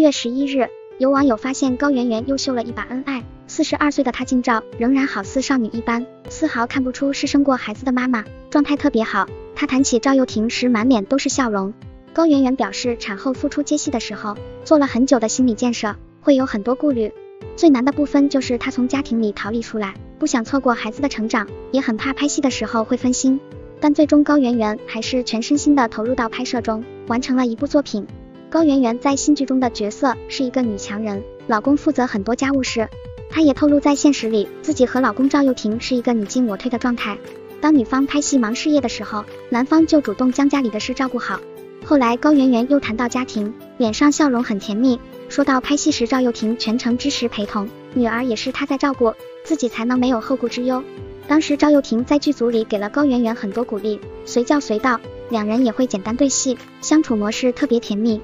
月十一日，有网友发现高圆圆又秀了一把恩爱，四十二岁的她近照仍然好似少女一般，丝毫看不出是生过孩子的妈妈，状态特别好。她谈起赵又廷时，满脸都是笑容。高圆圆表示，产后复出接戏的时候，做了很久的心理建设，会有很多顾虑。最难的部分就是她从家庭里逃离出来，不想错过孩子的成长，也很怕拍戏的时候会分心。但最终高圆圆还是全身心的投入到拍摄中，完成了一部作品。高圆圆在新剧中的角色是一个女强人，老公负责很多家务事。她也透露在现实里，自己和老公赵又廷是一个你进我退的状态。当女方拍戏忙事业的时候，男方就主动将家里的事照顾好。后来高圆圆又谈到家庭，脸上笑容很甜蜜，说到拍戏时赵又廷全程支持陪同，女儿也是她在照顾，自己才能没有后顾之忧。当时赵又廷在剧组里给了高圆圆很多鼓励，随叫随到，两人也会简单对戏，相处模式特别甜蜜。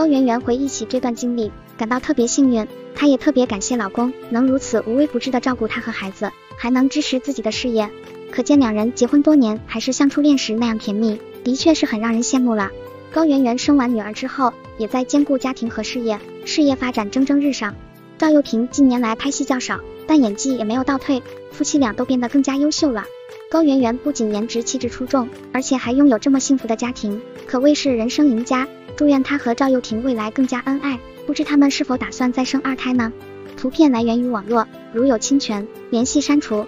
高圆圆回忆起这段经历，感到特别幸运，她也特别感谢老公能如此无微不至的照顾她和孩子，还能支持自己的事业，可见两人结婚多年还是像初恋时那样甜蜜，的确是很让人羡慕了。高圆圆生完女儿之后，也在兼顾家庭和事业，事业发展蒸蒸日上。赵又廷近年来拍戏较少。但演技也没有倒退，夫妻俩都变得更加优秀了。高圆圆不仅颜值气质出众，而且还拥有这么幸福的家庭，可谓是人生赢家。祝愿他和赵又廷未来更加恩爱。不知他们是否打算再生二胎呢？图片来源于网络，如有侵权，联系删除。